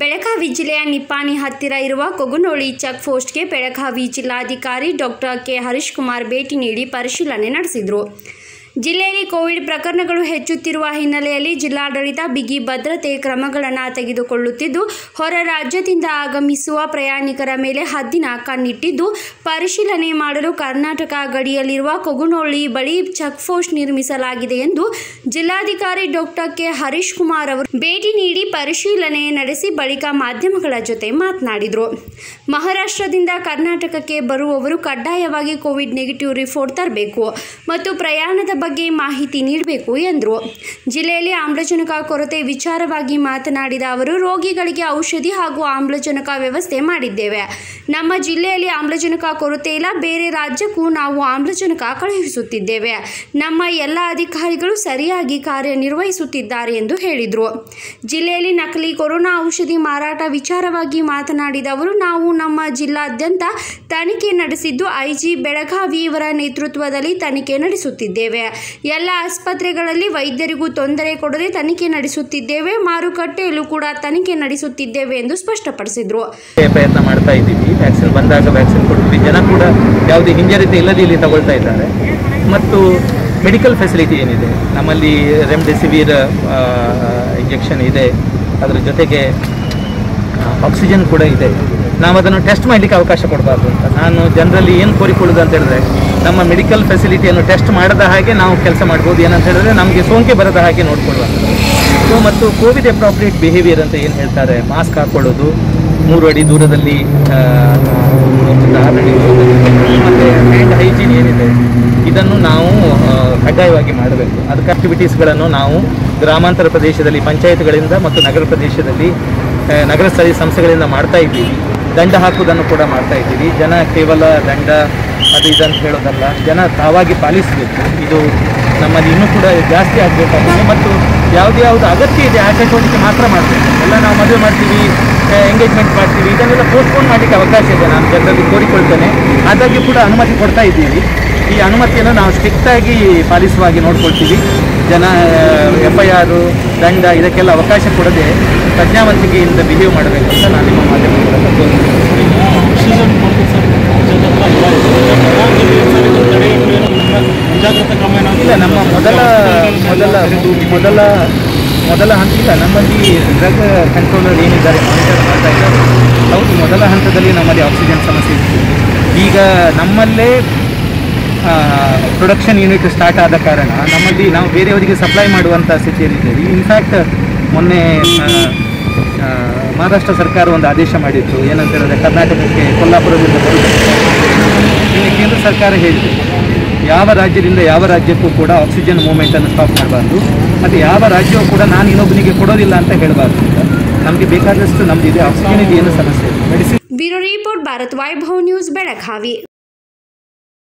ಬೆಳಗಾವಿ ಜಿಲ್ಲೆಯ ನಿಪ್ಪಾಣಿ ಹತ್ತಿರ ಇರುವ ಕೊಗುನೋಳಿ ಚೆಕ್ ಪೋಸ್ಟ್ಗೆ ಬೆಳಗಾವಿ ಜಿಲ್ಲಾಧಿಕಾರಿ ಡಾಕ್ಟರ್ ಕೆ ಹರೀಶ್ ಕುಮಾರ್ ಭೇಟಿ ನೀಡಿ ಪರಿಶೀಲನೆ ನಡೆಸಿದರು. ಜಿಲ್ಲೆಯಲ್ಲಿ ಕೋವಿಡ್ ಪ್ರಕರಣಗಳು ಹೆಚ್ಚುತ್ತಿರುವ ಹಿನ್ನೆಲೆಯಲ್ಲಿ ಜಿಲ್ಲಾಡಳಿತ ಬಿಗಿ ಭದ್ರತೆ ಕ್ರಮಗಳನ್ನು ತೆಗೆದುಕೊಳ್ಳುತ್ತಿದ್ದು, ಹೊರ ರಾಜ್ಯದಿಂದ ಆಗಮಿಸುವ ಪ್ರಯಾಣಿಕರ ಮೇಲೆ ಹದ್ದಿನ ಕಣ್ಣಿಟ್ಟಿದ್ದು, ಪರಿಶೀಲನೆ ಮಾಡಲು ಕರ್ನಾಟಕ ಗಡಿಯಲ್ಲಿರುವ ಕೊಗುನೊಳ್ಳಿ ಬಳಿ ಚೆಕ್ ಪೋಸ್ಟ್ ನಿರ್ಮಿಸಲಾಗಿದೆ ಎಂದು ಜಿಲ್ಲಾಧಿಕಾರಿ ಡಾಕ್ಟರ್ ಕೆ. ಹರೀಶ್ ಕುಮಾರ್ ಅವರು ಭೇಟಿ ನೀಡಿ ಪರಿಶೀಲನೆ ನಡೆಸಿ ಬಳಿಕ ಮಾಧ್ಯಮಗಳ ಜೊತೆ ಮಾತನಾಡಿದರು. ಮಹಾರಾಷ್ಟ್ರದಿಂದ ಕರ್ನಾಟಕಕ್ಕೆ ಬರುವವರು ಕಡ್ಡಾಯವಾಗಿ ಕೋವಿಡ್ ನೆಗೆಟಿವ್ ರಿಪೋರ್ಟ್ ತರಬೇಕು ಮತ್ತು ಪ್ರಯಾಣದ ಬಗ್ಗೆ ಮಾಹಿತಿ ನೀಡಬೇಕು ಎಂದರು. ಜಿಲ್ಲೆಯಲ್ಲಿ ಆಮ್ಲಜನಕ ಕೊರತೆ ವಿಚಾರವಾಗಿ ಮಾತನಾಡಿದ ಅವರು, ರೋಗಿಗಳಿಗೆ ಔಷಧಿ ಹಾಗೂ ಆಮ್ಲಜನಕ ವ್ಯವಸ್ಥೆ ಮಾಡಿದ್ದೇವೆ. ನಮ್ಮ ಜಿಲ್ಲೆಯಲ್ಲಿ ಆಮ್ಲಜನಕ ಕೊರತೆ ಇಲ್ಲ. ಬೇರೆ ರಾಜ್ಯಕ್ಕೂ ನಾವು ಆಮ್ಲಜನಕ ಕಳುಹಿಸುತ್ತಿದ್ದೇವೆ. ನಮ್ಮ ಎಲ್ಲ ಅಧಿಕಾರಿಗಳು ಸರಿಯಾಗಿ ಕಾರ್ಯನಿರ್ವಹಿಸುತ್ತಿದ್ದಾರೆ ಎಂದು ಹೇಳಿದರು. ಜಿಲ್ಲೆಯಲ್ಲಿ ನಕಲಿ ಕೊರೋನಾ ಔಷಧಿ ಮಾರಾಟ ವಿಚಾರವಾಗಿ ಮಾತನಾಡಿದ ಅವರು, ನಾವು ನಮ್ಮ ಜಿಲ್ಲಾದ್ಯಂತ ತನಿಖೆ ನಡೆಸಿದ್ದು, ಐಜಿ ಬೆಳಗಾವಿ ಇವರ ನೇತೃತ್ವದಲ್ಲಿ ತನಿಖೆ ನಡೆಸುತ್ತಿದ್ದೇವೆ. ಎಲ್ಲ ಆಸ್ಪತ್ರೆಗಳಲ್ಲಿ ವೈದ್ಯರಿಗೂ ತೊಂದರೆ ಕೊಡದೆ ತನಿಖೆ ನಡೆಸುತ್ತಿದ್ದೇವೆ. ಮಾರುಕಟ್ಟೆಯಲ್ಲೂ ಕೂಡ ತನಿಖೆ ನಡೆಸುತ್ತಿದ್ದೇವೆ ಎಂದು ಸ್ಪಷ್ಟಪಡಿಸಿದರು. ಪ್ರಯತ್ನ ಮಾಡ್ತಾ ಇದ್ದೀವಿ. ವ್ಯಾಕ್ಸಿನ್ ಬಂದಾಗ ವ್ಯಾಕ್ಸಿನ್ ಕೊಡ್ತೀವಿ. ಜನ ಕೂಡ ಯಾವುದೇ ಹಿಂಜರಿತ ಇಲ್ಲದೆ ಇಲ್ಲಿ ತಗೊಳ್ತಾ ಇದ್ದಾರೆ. ಮತ್ತು ಮೆಡಿಕಲ್ ಫೆಸಿಲಿಟಿ ಏನಿದೆ? ನಮ್ಮಲ್ಲಿ ರೆಮ್ಡೆಸಿವಿರ್ ಇಂಜೆಕ್ಷನ್ ಇದೆ. ಅದರ ಜೊತೆಗೆ ಆಕ್ಸಿಜನ್ ಕೂಡ ಇದೆ. ನಾವು ಅದನ್ನು ಟೆಸ್ಟ್ ಮಾಡಲಿಕ್ಕೆ ಅವಕಾಶ ಕೊಡಬಾರ್ದು ಅಂತ. ನಾನು ಜನರಲ್ಲಿ ಏನು ಕೋರಿಕೊಳ್ಳೋದು ಅಂತ ಹೇಳಿದ್ರೆ ನಮ್ಮ ಮೆಡಿಕಲ್ ಫೆಸಿಲಿಟಿಯನ್ನು ಟೆಸ್ಟ್ ಮಾಡದ ಹಾಗೆ ನಾವು ಕೆಲಸ ಮಾಡ್ಬೋದು. ಏನಂತ ಹೇಳಿದ್ರೆ ನಮಗೆ ಸೋಂಕೆ ಬರದ ಹಾಗೆ ನೋಡ್ಕೊಳ್ಳುವಂಥದ್ದು ಮತ್ತು ಕೋವಿಡ್ ಅಪ್ರಾಪ್ರಿಯೇಟ್ ಬಿಹೇವಿಯರ್ ಅಂತ ಏನು ಹೇಳ್ತಾರೆ? ಮಾಸ್ಕ್ ಹಾಕೊಳ್ಳೋದು, ಮೂರು ಅಡಿ ದೂರದಲ್ಲಿ ಮತ್ತು ಹ್ಯಾಂಡ್ ಹೈಜೀನ್ ಏನಿದೆ, ಇದನ್ನು ನಾವು ಕಡ್ಡಾಯವಾಗಿ ಮಾಡಬೇಕು. ಅದಕ್ಕೆ ಆಕ್ಟಿವಿಟೀಸ್ಗಳನ್ನು ನಾವು ಗ್ರಾಮಾಂತರ ಪ್ರದೇಶದಲ್ಲಿ, ಪಂಚಾಯತ್ಗಳಿಂದ ಮತ್ತು ನಗರ ಪ್ರದೇಶದಲ್ಲಿ ನಗರ ಸ್ಥಳೀಯ ಸಂಸ್ಥೆಗಳಿಂದ ಮಾಡ್ತಾ ಇದ್ದೀವಿ. ದಂಡ ಹಾಕುವುದನ್ನು ಕೂಡ ಮಾಡ್ತಾ ಇದ್ದೀವಿ. ಜನ ಕೇವಲ ದಂಡ ಅದು ಇದಂತ ಹೇಳೋದಲ್ಲ. ಜನ ತಾವಾಗಿ ಪಾಲಿಸಬೇಕು. ಇದು ನಮ್ಮಲ್ಲಿ ಇನ್ನೂ ಕೂಡ ಜಾಸ್ತಿ ಆಗಬೇಕಾಗುತ್ತೆ. ಮತ್ತು ಯಾವ್ದು ಯಾವುದು ಅಗತ್ಯ ಇದೆ, ಆ ಚಟುವಟಿಕೆ ಮಾತ್ರ ಮಾಡಬೇಕು. ಎಲ್ಲ ನಾವು ಮದುವೆ ಮಾಡ್ತೀವಿ ಎಂಗೇಜ್ಮೆಂಟ್ ಮಾಡ್ತೀವಿ, ಇದನ್ನೆಲ್ಲ ಪೋಸ್ಟ್ಪೋನ್ ಮಾಡಲಿಕ್ಕೆ ಅವಕಾಶ ಇದೆ. ನಾನು ಜನರಲ್ಲಿ ಕೋರಿಕೊಳ್ತೇನೆ. ಆದಾಗ್ಯೂ ಕೂಡ ಅನುಮತಿ ಕೊಡ್ತಾ ಇದ್ದೀವಿ. ಈ ಅನುಮತಿಯನ್ನು ನಾವು ಸ್ಟ್ರಿಕ್ಟಾಗಿ ಪಾಲಿಸುವ ಹಾಗೆ ನೋಡ್ಕೊಳ್ತೀವಿ. ಜನ ಎಫ್ ಐ ಆರು ದಂಡ, ಇದಕ್ಕೆಲ್ಲ ಅವಕಾಶ ಕೊಡದೆ ಪ್ರಜ್ಞಾವಂತಿಕೆಯಿಂದ ಬಿಹೇವ್ ಮಾಡಬೇಕು ಅಂತ ನಾನು ನಿಮ್ಮ ಮಾಧ್ಯಮ ಇಲ್ಲ, ನಮ್ಮ ಮೊದಲ ಮೊದಲ ಮೊದಲ ಮೊದಲ ಹಂತ, ಇಲ್ಲ, ನಮ್ಮಲ್ಲಿ ಡ್ರಗ್ ಕಂಟ್ರೋಲರ್ ಏನಿದ್ದಾರೆ ಮಾನಿಟರ್ ಮಾಡ್ತಾ ಇದ್ದಾರೆ. ಹೌದು, ಮೊದಲ ಹಂತದಲ್ಲಿ ನಮ್ಮಲ್ಲಿ ಆಕ್ಸಿಜನ್ ಸಮಸ್ಯೆ ಇತ್ತು. ಈಗ ನಮ್ಮಲ್ಲೇ ಪ್ರೊಡಕ್ಷನ್ ಯೂನಿಟ್ ಸ್ಟಾರ್ಟ್ ಆದ ಕಾರಣ ನಮ್ಮಲ್ಲಿ ನಾವು ಬೇರೆಯವರಿಗೆ ಸಪ್ಲೈ ಮಾಡುವಂಥ ಸ್ಥಿತಿಯಲ್ಲಿದ್ದೇವೆ. ಇನ್ಫ್ಯಾಕ್ಟ್ ಮೊನ್ನೆ ಮಹಾರಾಷ್ಟ್ರ ಸರ್ಕಾರ ಒಂದು ಆದೇಶ ಮಾಡಿತ್ತು. ಏನಂತ ಹೇಳಿದ್ರೆ ಕರ್ನಾಟಕಕ್ಕೆ ಕೊಲ್ಲಾಪುರದಿಂದ ಇನ್ನು ಕೇಂದ್ರ ಸರ್ಕಾರ ಹೇಳಿದೆ, ಯಾವ ರಾಜ್ಯದಿಂದ ಯಾವ ರಾಜ್ಯಕ್ಕೂ ಕೂಡ ಆಕ್ಸಿಜನ್ ಮೂವ್ಮೆಂಟನ್ನು ಸ್ಟಾಪ್ ಮಾಡಬಾರ್ದು. ಮತ್ತು ಯಾವ ರಾಜ್ಯವೂ ಕೂಡ ನಾನು ಇನ್ನೊಬ್ಬನಿಗೆ ಕೊಡೋದಿಲ್ಲ ಅಂತ ಹೇಳಬಾರ್ದು ನಮಗೆ ಬೇಕಾದಷ್ಟು ನಮ್ದಿದೆ ಆಕ್ಸಿಜನ್ ಏನು ಸಮಸ್ಯೆ ಇದೆ. Medicine bureau report, Bharat Vaibhav news, Belagavi.